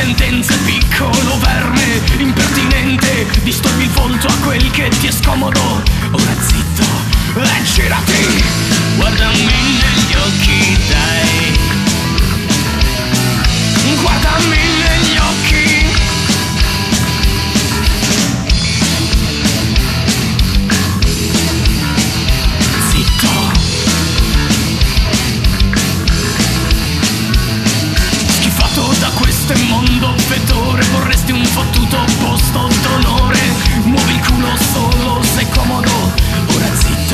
sentenze, piccolo verme, impertinente, disturbi il volto a quel che ti è scomodo, questo immondo fettore Vorresti un fottuto posto d'onore Muovi il culo solo se comodo Ora zitti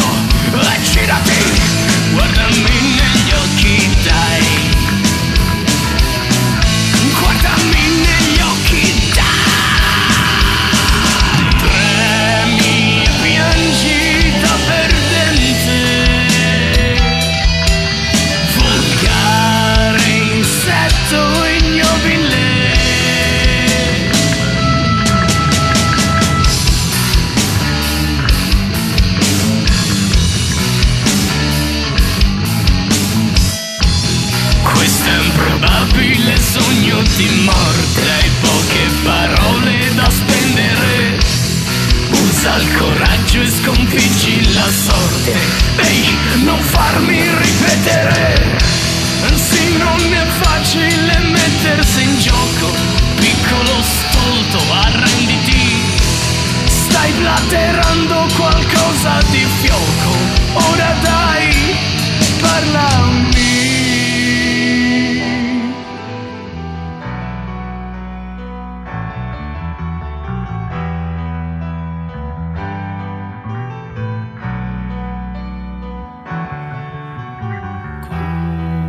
sconfiggi la sorte Ehi, non farmi ripetere. Sì, non è facile mettersi in gioco Piccolo stolto, arrenditi. Stai blaterando qualcosa di fioco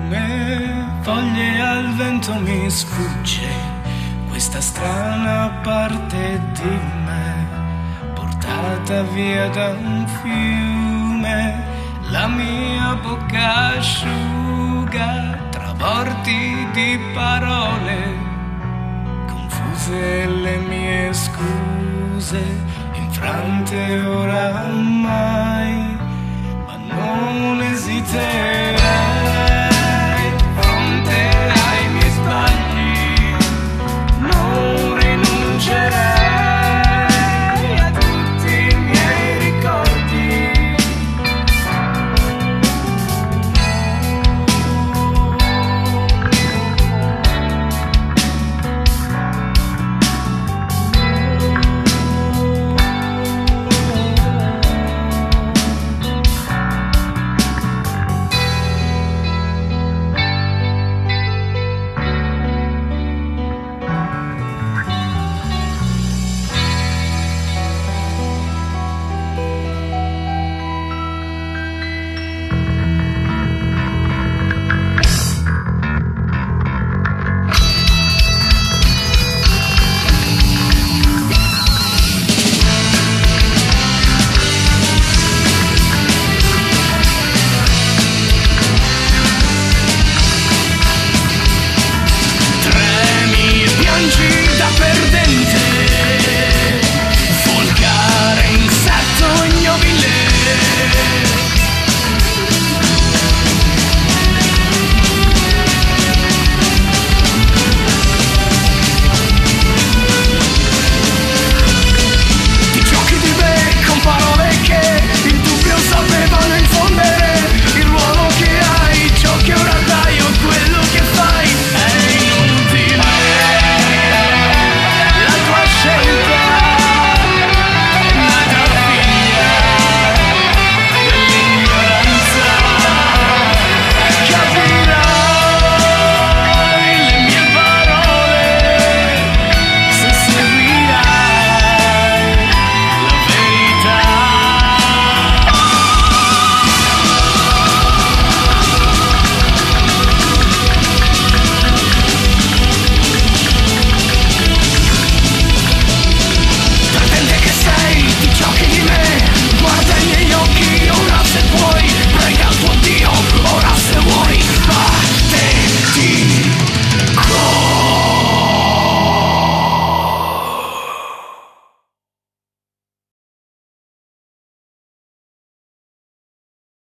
Come foglie al vento mi sfugge questa strana parte di me, portata via da un fiume, la mia bocca asciuga tra vorti di parole, confuse le mie scuse, infrante oramai, ma non esiterò